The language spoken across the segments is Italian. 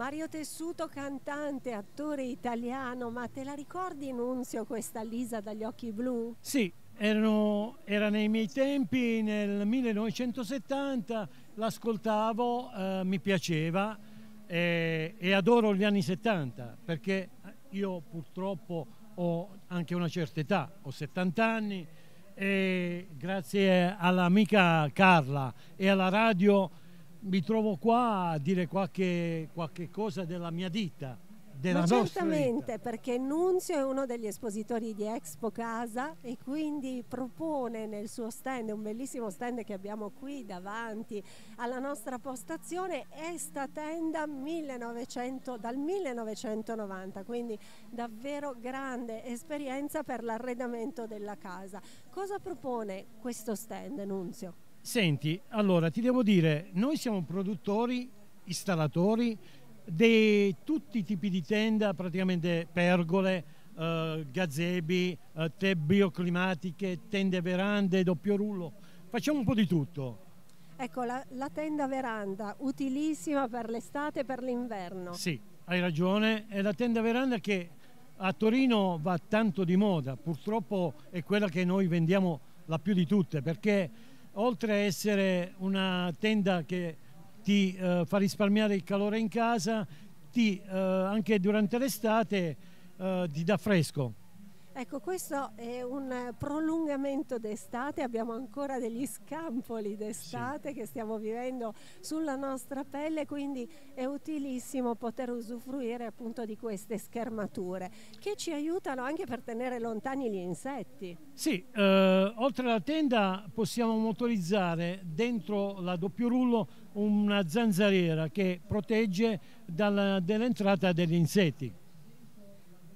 Mario Tessuto, cantante, attore italiano, ma te la ricordi Nunzio questa Lisa dagli occhi blu? Sì, erano, era nei miei tempi, nel 1970, l'ascoltavo, eh, mi piaceva eh, e adoro gli anni 70 perché io purtroppo ho anche una certa età, ho 70 anni e grazie all'amica Carla e alla radio mi trovo qua a dire qualche, qualche cosa della mia ditta della Ma nostra certamente, vita. perché Nunzio è uno degli espositori di Expo Casa e quindi propone nel suo stand, un bellissimo stand che abbiamo qui davanti alla nostra postazione, Esta Tenda 1900, dal 1990, quindi davvero grande esperienza per l'arredamento della casa. Cosa propone questo stand, Nunzio? Senti, allora ti devo dire, noi siamo produttori, installatori di tutti i tipi di tenda, praticamente pergole, eh, gazebi, eh, te bioclimatiche, tende verande, doppio rullo, facciamo un po' di tutto. Ecco, la, la tenda veranda, utilissima per l'estate e per l'inverno. Sì, hai ragione, è la tenda veranda che a Torino va tanto di moda, purtroppo è quella che noi vendiamo la più di tutte, perché oltre a essere una tenda che ti eh, fa risparmiare il calore in casa, ti, eh, anche durante l'estate eh, ti dà fresco. Ecco, questo è un prolungamento d'estate, abbiamo ancora degli scampoli d'estate sì. che stiamo vivendo sulla nostra pelle, quindi è utilissimo poter usufruire appunto di queste schermature che ci aiutano anche per tenere lontani gli insetti. Sì, eh, oltre alla tenda possiamo motorizzare dentro la doppio rullo una zanzariera che protegge dall'entrata degli insetti.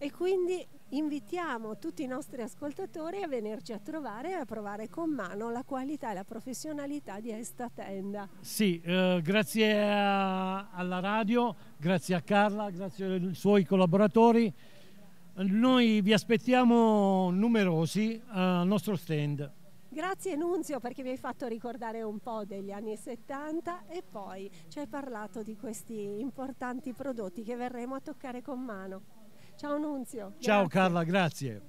E quindi invitiamo tutti i nostri ascoltatori a venirci a trovare e a provare con mano la qualità e la professionalità di Esta Tenda. Sì, eh, grazie a, alla radio, grazie a Carla, grazie ai suoi collaboratori. Noi vi aspettiamo numerosi al nostro stand. Grazie Nunzio perché mi hai fatto ricordare un po' degli anni 70 e poi ci hai parlato di questi importanti prodotti che verremo a toccare con mano. Ciao Nunzio. Ciao grazie. Carla, grazie.